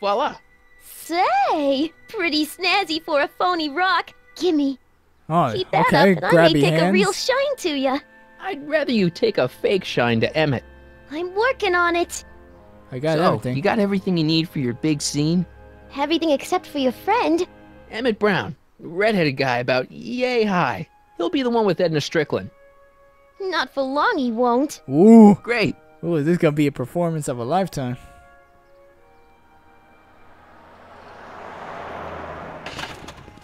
Voila! Say, pretty snazzy for a phony rock. Gimme. Oh, Keep that okay. up, and I may take hands. a real shine to ya. I'd rather you take a fake shine to Emmett. I'm working on it. I got so, everything. you got everything you need for your big scene? Everything except for your friend. Emmett Brown, redheaded guy about yay high. He'll be the one with Edna Strickland. Not for long, he won't. Ooh, Great. ooh, this is gonna be a performance of a lifetime.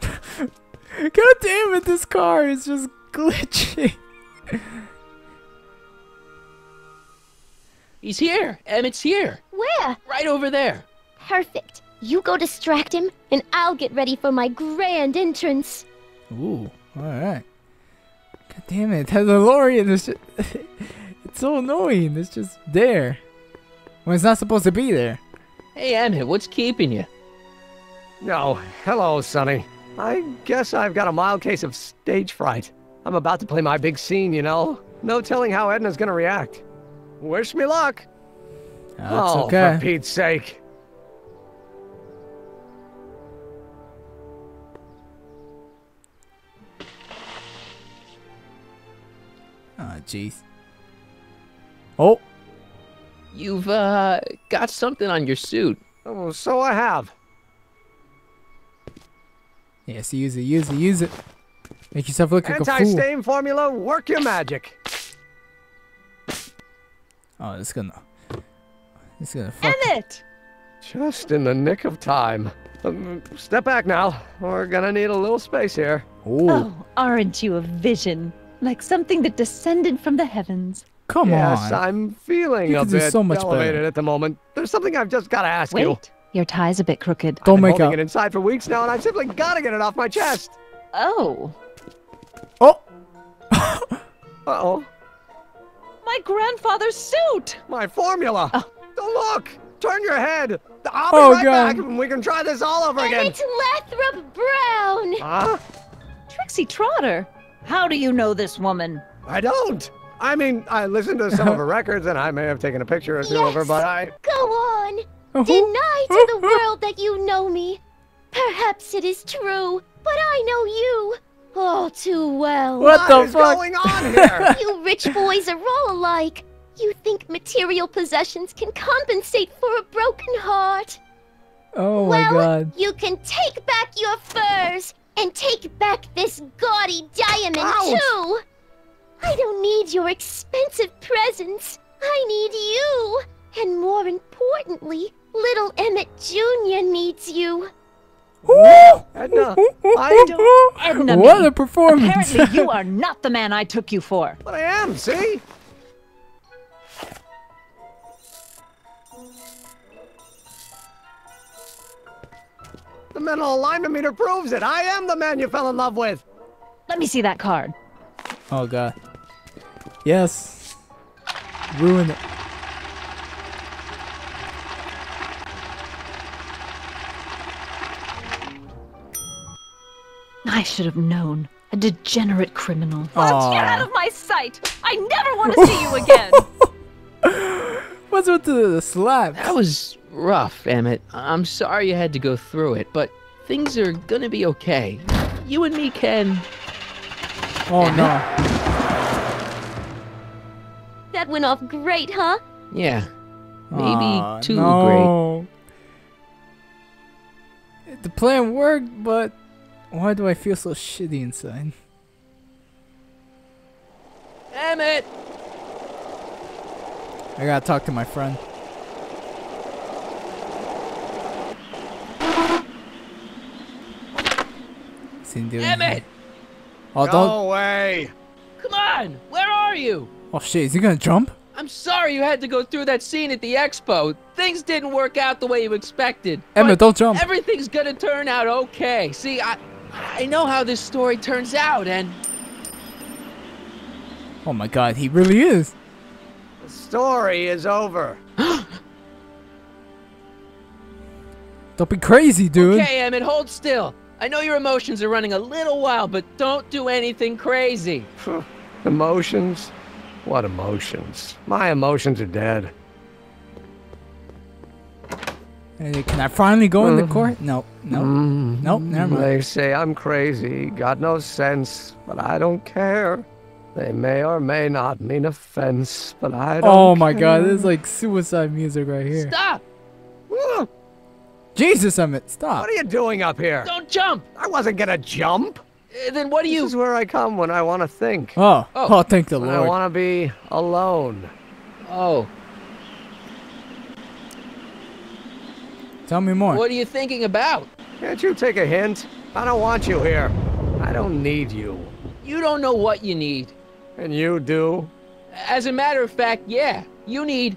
God damn it, this car is just glitching. He's here. Emmett's here. Where? Right over there. Perfect. You go distract him, and I'll get ready for my grand entrance. Ooh, alright. God damn it, that DeLorean is just, it's so annoying. It's just there. When it's not supposed to be there. Hey, Emmett, what's keeping you? No, hello, Sonny. I guess I've got a mild case of stage fright. I'm about to play my big scene, you know. No telling how Edna's gonna react. Wish me luck. Ah, That's oh, okay. for Pete's sake. Jeez. Oh, You've, uh, got something on your suit. Oh, so I have. yes, use it, use it, use it. Make yourself look like a fool. Anti-stain formula, work your magic. Oh, it's gonna, it's gonna fuck. Emmett! Just in the nick of time. Um, step back now. We're gonna need a little space here. Oh, Oh, aren't you a vision? Like something that descended from the heavens. come yes, on. Yes, I'm feeling You a bit so much elevated better. at the moment. There's something I've just got to ask you. Wait, your tie's a bit crooked. Don't I've been make holding up. it inside for weeks now, and I've simply got to get it off my chest. Oh, Oh, Uh-oh. my grandfather's suit! My formula. Oh. Don't look! Turn your head. I'll be Oh, right God. back, and we can try this all over again. Emmett Lathrop Brown! Huh? Trixie Trotter! How do you know this woman? I don't. I mean, I listened to some of her records, and I may have taken a picture or two of her, Yes. but I... Go on! Oh. Deny to the world that you know me. Perhaps it is true, but I know you all too well. What the is fuck? going on here? You rich boys are all alike. You think material possessions can compensate for a broken heart. oh well, my god. you can take back your furs and take back this gaudy diamond Ouch. too. I don't need your expensive presents. I need you. And more importantly, little Emmett Jr. needs you. Edna, uh, I don't... Edna What me. a performance! Apparently, you are not the man I took you for. But I am, see? The mental alignment meter proves it. I am the man you fell in love with. Let me see that card. oh god. Yes. Ruin it. I should have known. A degenerate criminal. Aw. Get out of my sight! I never want to see you again! What's with the slaps? That was rough, Emmett. I'm sorry you had to go through it, but things are gonna be okay. You and me can. oh no. That went off great, huh? Yeah. Maybe Aw, too no. The plan worked, but why do I feel so shitty inside? Emmett! I gotta talk to my friend. Is he doing Emmett! Oh, Go don't. away. Come on! Where are you? Oh shit, is he gonna jump? I'm sorry you had to go through that scene at the expo. Things didn't work out the way you expected. Emmett, but don't jump. Everything's gonna turn out okay. See, I I know how this story turns out, and Oh my god, he really is. The story is over. Don't be crazy, dude. okay, Emmett, hold still. I know your emotions are running a little wild, but don't do anything crazy. Emotions? What emotions? My emotions are dead. Hey, Can I finally go in the court? No, no. Mm, Nope, never mind. They say I'm crazy, got no sense, but I don't care. They may or may not mean offense, but I don't Oh my god, care. this is like suicide music right here. Stop! Ugh, Jesus, Emmett, stop. What are you doing up here? Don't jump! I wasn't gonna jump. Uh, Then what do you? This is where I come when I want to think. Oh, Oh. oh, thank the When I want to be alone. Oh, Tell me more. what are you thinking about? Can't you take a hint? I don't want you here. I don't need you. You don't know what you need. And you do? As a matter of fact, yeah, you need.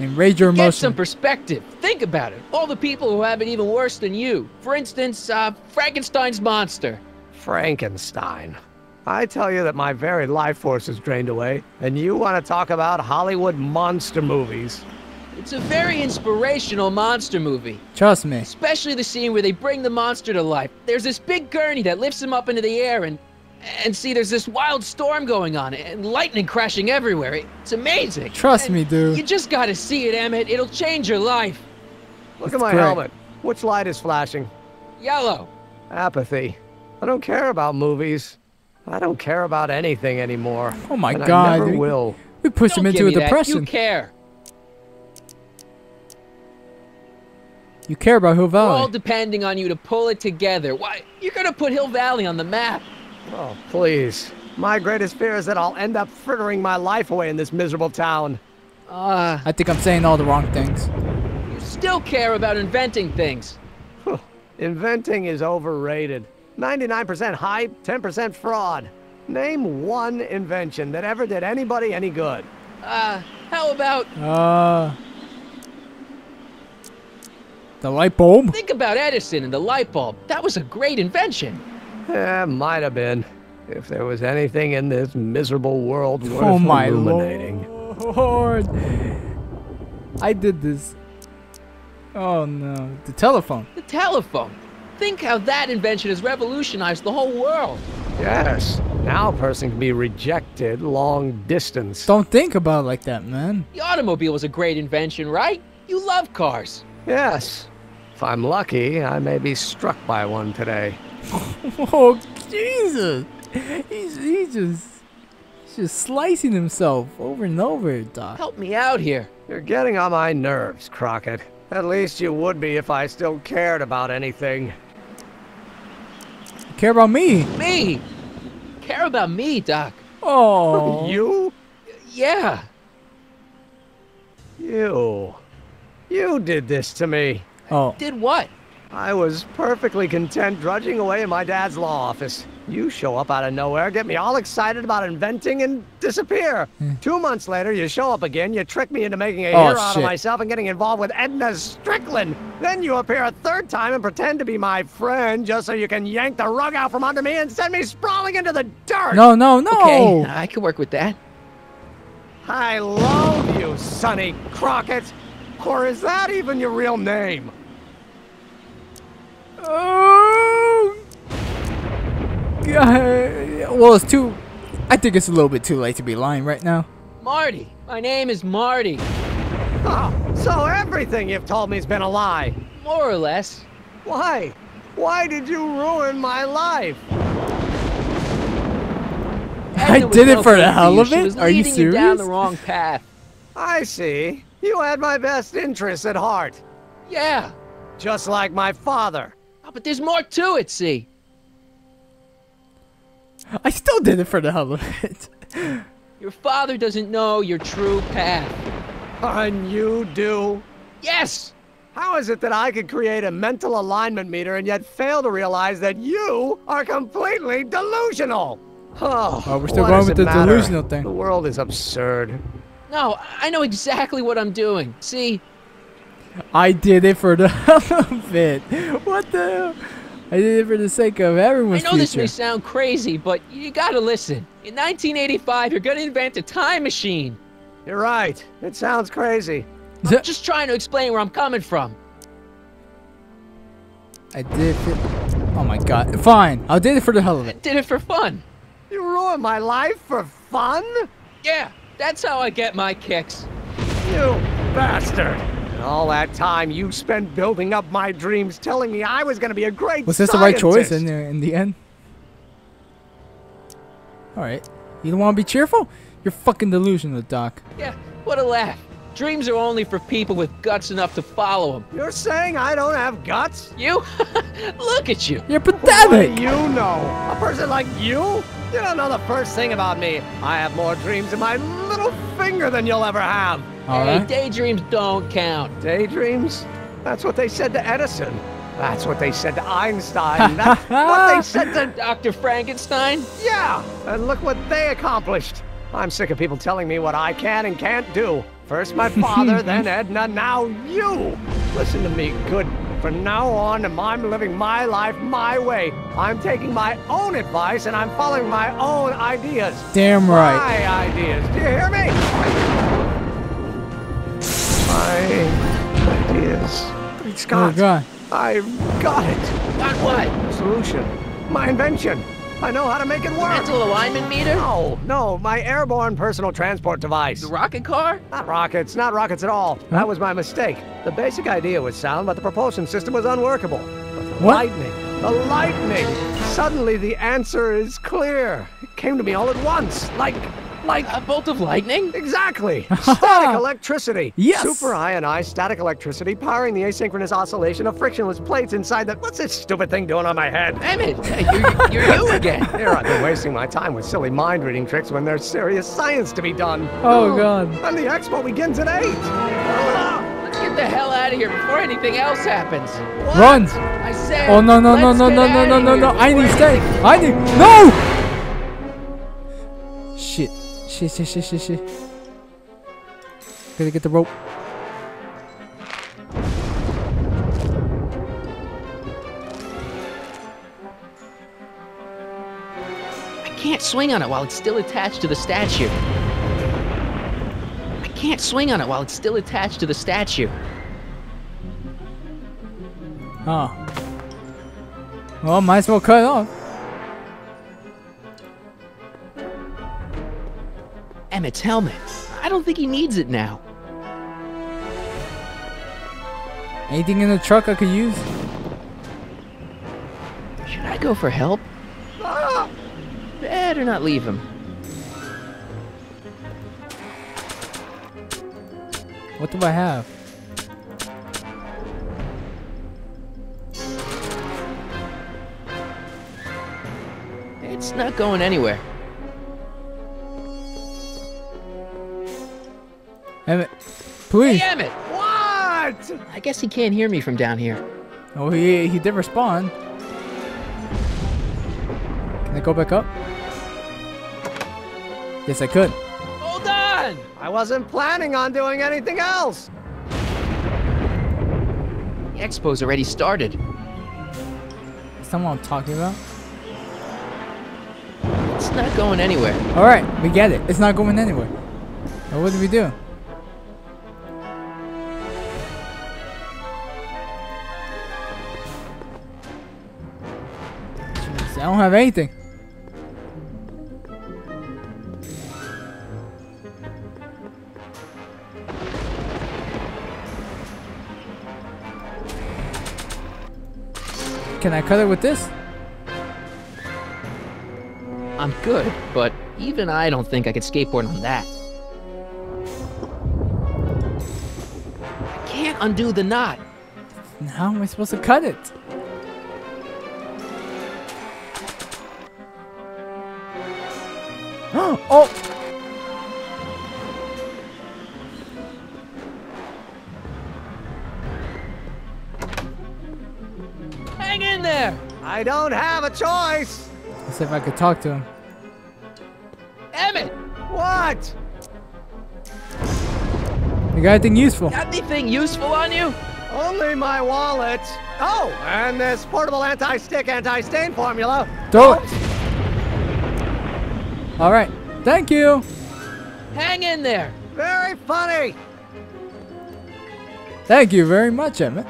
Enrage your Get some perspective. Think about it. All the people who have it even worse than you. For instance, uh, Frankenstein's monster. Frankenstein. I tell you that my very life force is drained away, and you want to talk about Hollywood monster movies. It's a very inspirational monster movie, Trust me. especially the scene where they bring the monster to life. There's this big gurney that lifts him up into the air, and and see, there's this wild storm going on, and lightning crashing everywhere. It's amazing. Trust And me, dude. You just gotta see it, Emmett. It'll change your life. Look That's at my great. helmet. Which light is flashing? Yellow. Apathy. I don't care about movies. I don't care about anything anymore. Oh my and God, I never dude. will. We pushed Don't him give into a me that. depression. You care. You care about Hill We're all Valley. depending on you to pull it together. Why? You're gonna put Hill Valley on the map. Oh, please. My greatest fear is that I'll end up frittering my life away in this miserable town. Uh, I think I'm saying all the wrong things. you still care about inventing things. Inventing is overrated. 99% hype, 10% fraud. Name one invention that ever did anybody any good. Uh, how about Uh, the light bulb. think about Edison and the light bulb? That was a great invention. Eh, might have been. If there was anything in this miserable world worth Oh my illuminating. lord! I did this. Oh no, the telephone. The telephone. Think how that invention has revolutionized the whole world. Yes. Now a person can be rejected long distance. Don't think about it like that, man. The automobile was a great invention, right? You love cars. Yes. If I'm lucky, I may be struck by one today. Oh Jesus! He's he's just he's just slicing himself over and over, Doc. Help me out here. You're getting on my nerves, Crockett. At least you would be if I still cared about anything. Care about me? Me. Care about me, Doc. Oh, You? Yeah. You. You did this to me. Oh, Did what? I was perfectly content drudging away in my dad's law office. You show up out of nowhere, get me all excited about inventing, and disappear. Hmm. Two months later, you show up again, you trick me into making a Oh, hero out of myself and getting involved with Edna Strickland. Then you appear a third time and pretend to be my friend just so you can yank the rug out from under me and send me sprawling into the dirt. no, no, no! Okay, I can work with that. I love you, Sonny Crockett. Or is that even your real name? Oh, God. Well, it's too. I think it's a little bit too late to be lying right now. Marty. My name is Marty. Oh, so everything you've told me's been a lie. More or less. Why? Why did you ruin my life? I did it for the hell of it? Are you leading you down the wrong path. I see. You had my best interests at heart. Yeah. Just like my father. Oh, but there's more to it, see. I still did it for the hell of it. Your father doesn't know your true path. And you do? Yes! How is it that I could create a mental alignment meter and yet fail to realize that you are completely delusional? Oh, Oh, we're still going with the matter? delusional thing. The world is absurd. No, I know exactly what I'm doing. See, I did it for the hell of it. What the hell? I did it for the sake of everyone's I everyone's know this may sound crazy, but you gotta listen. In 1985, you're gonna invent a time machine. You're right. It sounds crazy. I'm just trying to explain where I'm coming from. I did it for. Oh my god. Fine. I did it for the hell of it. I Did it for fun. You ruined my life for fun? Yeah, that's how I get my kicks. You bastard! And all that time you spent building up my dreams, telling me I was gonna be a great Was this the right choice in the, in the end? Alright. You don't want to be cheerful? You're fucking delusional, Doc. Yeah, what a laugh. Dreams are only for people with guts enough to follow them. You're saying I don't have guts? You? Look at you. You're What pathetic! do you know? A person like you? You don't know the first thing about me. I have more dreams in my little finger than you'll ever have. Hey, Alright. daydreams don't count. Daydreams? That's what they said to Edison. That's what they said to Einstein. That's what they said to. Dr. Frankenstein? Yeah! And look what they accomplished. I'm sick of people telling me what I can and can't do. First my father, then Edna, now you! Listen to me, good. From now on, I'm living my life my way. I'm taking my own advice and I'm following my own ideas. Damn right. My ideas. Do you hear me? My ideas. Great Oh god. I've got it. Got what? Solution. My invention. I know how to make it work. Mental alignment meter? No, no, my airborne personal transport device. The rocket car? Not rockets, not rockets at all. That was my mistake. The basic idea was sound, but the propulsion system was unworkable. But the What? lightning, the lightning. Suddenly the answer is clear. It came to me all at once, like, like A bolt of lightning? Exactly. Static electricity. Yes. Super ionized static electricity powering the asynchronous oscillation of frictionless plates inside the. What's this stupid thing doing on my head? Emmett, you're, you're you again. Here I've been wasting my time with silly mind reading tricks when there's serious science to be done. Oh god. And the expo begins at 8. Ah, Let's get the hell out of here before anything else happens. Run! I said. Oh no no no no no no no no no! I need stay. I need no. Shit shit shit shit shit. Gotta get the rope. I can't swing on it while it's still attached to the statue. I can't swing on it while it's still attached to the statue. Oh. Well, might as well cut it off. Emmett's helmet. I don't think he needs it now. Anything in the truck I could use? Should I go for help? ah. Better not leave him. What do I have? It's not going anywhere. Emmett, please. Hey, Emmett! What? I guess he can't hear me from down here. Oh, he he did respond. Can I go back up? Yes, I could. Hold on! I wasn't planning on doing anything else. The expo's already started. Is that what I'm talking about? It's not going anywhere. All right, we get it. It's not going anywhere. Now what do we do? Don't have anything. Can I cut it with this? I'm good, but even I don't think I could skateboard on that. I can't undo the knot. How am I supposed to cut it? I don't have a choice. Let's see if I could talk to him. Emmett! What? You got anything useful? Got anything useful on you? Only my wallet. Oh, and this portable anti-stick, anti-stain formula. Do it. Alright, thank you! Hang in there! Very funny. Thank you very much, Emmett.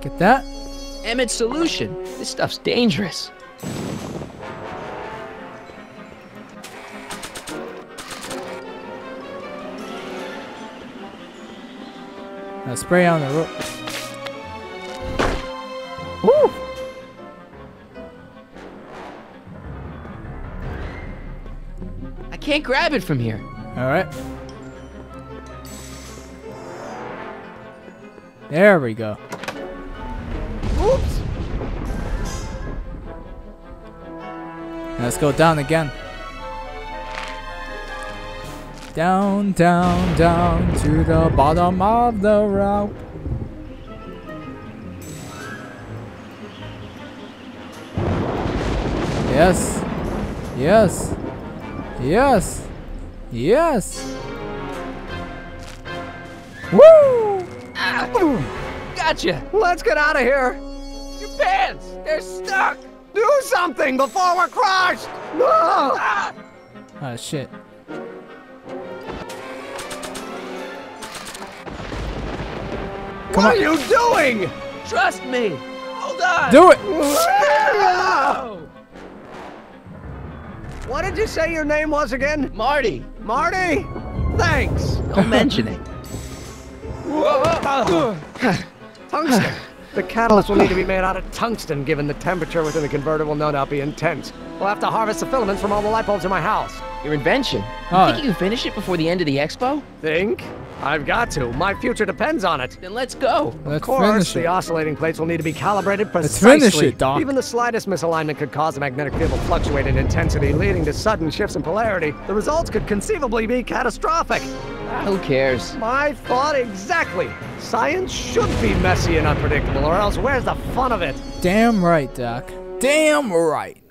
Get that? Emmett's solution. This stuff's dangerous. Now spray on the rope. Woo! I can't grab it from here. Alright. There we go. Oops! Let's go down again. Down, down, down to the bottom of the route. Yes. Yes. Yes. Yes. Woo! Gotcha! Let's get out of here! Your pants! They're stuck! Do something before we're crushed! No! Ah! Ah, shit. What are you doing? Trust me! Hold on! Do it! Oh! What did you say your name was again? Marty, Marty? Thanks. don't mention it. Tungsten. The catalyst will need to be made out of tungsten given the temperature within the converter will no doubt be intense. We'll have to harvest the filaments from all the light bulbs in my house. Your invention. Oh. You think you can finish it before the end of the expo? Think? I've got to. My future depends on it. Then let's go. Let's Of course, finish the it. oscillating plates will need to be calibrated Let's precisely. finish it, Doc. Even the slightest misalignment could cause the magnetic field to fluctuate in intensity, leading to sudden shifts in polarity. The results could conceivably be catastrophic. Who cares? My thought exactly. Science should be messy and unpredictable, or else where's the fun of it? Damn right, Doc. Damn right.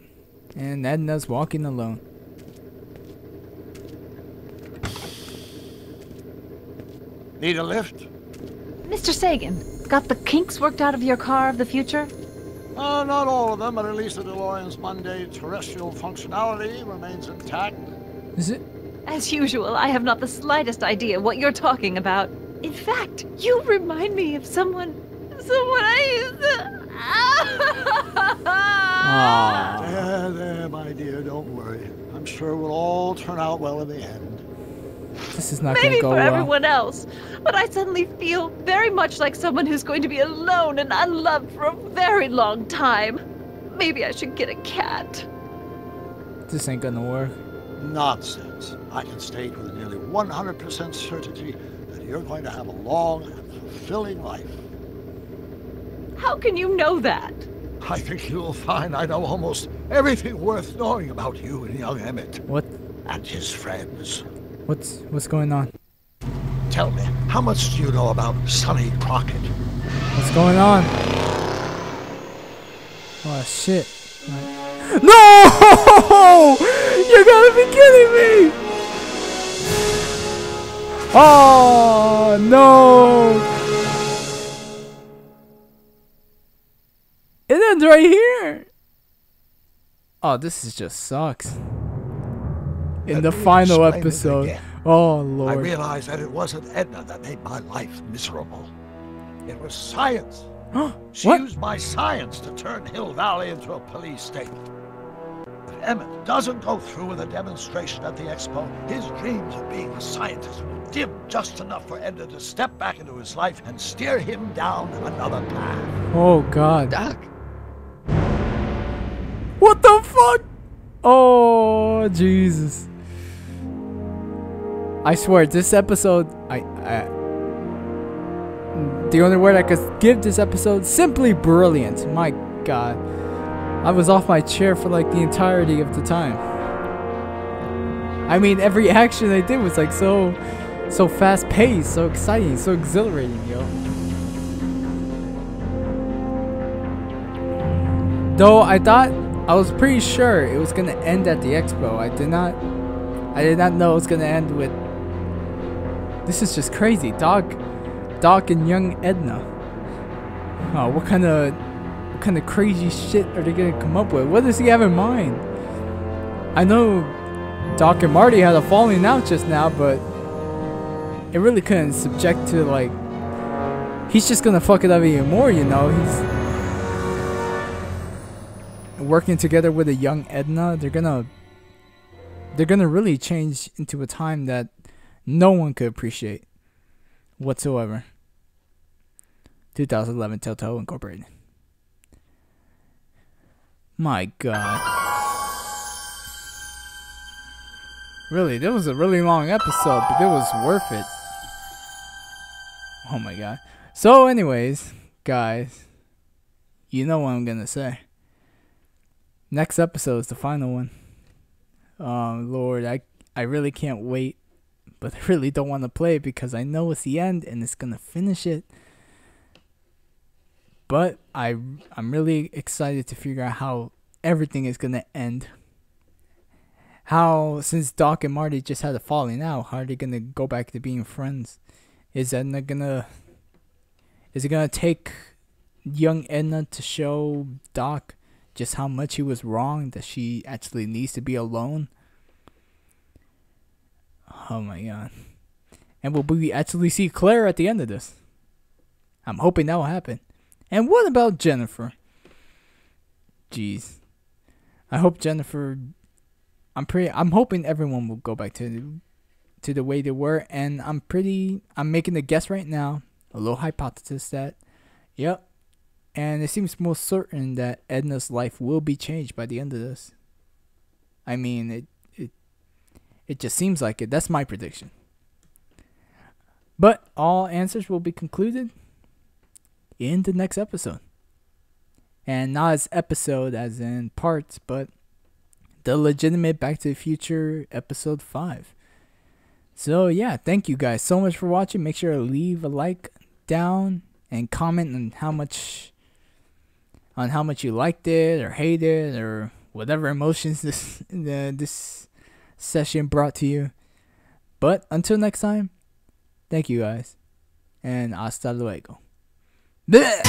And Edna's walking alone. Need a lift? Mr. Sagan, got the kinks worked out of your car of the future? Uh, not all of them, but at least the DeLorean's Monday terrestrial functionality remains intact. Is it? As usual, I have not the slightest idea what you're talking about. In fact, you remind me of someone. someone I used to. Ah. Aww. There, there, my dear, don't worry. I'm sure we'll all turn out well in the end. This is not Maybe gonna go for well. everyone else, but I suddenly feel very much like someone who's going to be alone and unloved for a very long time. Maybe I should get a cat. This ain't gonna work. Nonsense. I can state with nearly 100% certainty that you're going to have a long and fulfilling life. How can you know that? I think you'll find I know almost everything worth knowing about you and young Emmett What? and his friends. What's what's going on? Tell me, how much do you know about Sonny Crockett? What's going on? Oh shit. No! You gotta be kidding me! Oh no! It ends right here. Oh, this is just sucks. In Let the final episode. Oh, Lord. I realized that it wasn't Edna that made my life miserable. It was science. She what? used my science to turn Hill Valley into a police state. If Emmett doesn't go through with a demonstration at the expo, his dreams of being a scientist will dim just enough for Edna to step back into his life and steer him down another path. Oh god. Doc, What the fuck? Oh Jesus! I swear, this episode, I, I, the only word I could give this episode, simply brilliant. My God, I was off my chair for like the entirety of the time. I mean, every action I did was like so, so fast paced, so exciting, so exhilarating, yo. Though I thought I was pretty sure it was gonna end at the expo. I did not I did not know it was gonna end with This is just crazy. Doc Doc and young Edna. Oh, what kind of what kind of crazy shit are they gonna come up with? What does he have in mind? I know Doc and Marty had a falling out just now, but it really couldn't subject to like he's just gonna fuck it up even more, you know. He's working together with a young Edna. They're gonna they're gonna really change into a time that no one could appreciate whatsoever. 2011 Telltale Incorporated. My God. Really, that was a really long episode, but it was worth it. Oh my god. So, anyways, guys, you know what I'm gonna say. Next episode is the final one. Oh Lord, I I really can't wait, but I really don't want to play because I know it's the end and it's gonna finish it. But I I'm really excited to figure out how everything is gonna end. How since Doc and Marty just had a falling out, how are they gonna go back to being friends? Is Edna gonna is it gonna take young Edna to show Doc just how much he was wrong that she actually needs to be alone? Oh my god. And will we actually see Claire at the end of this? I'm hoping that will happen. And what about Jennifer? Jeez. I hope Jennifer I'm pretty I'm hoping everyone will go back to to the way they were and I'm pretty I'm making a guess right now, a little hypothesis that yep. And it seems most certain that Edna's life will be changed by the end of this. I mean, it it it just seems like it. That's my prediction. But all answers will be concluded in the next episode. And not as episode as in parts, but the legitimate Back to the Future episode 5. So yeah, thank you guys so much for watching. Make sure to leave a like down and comment on how much on how much you liked it or hated it or whatever emotions this this session brought to you. But until next time, thank you guys and hasta luego. 네.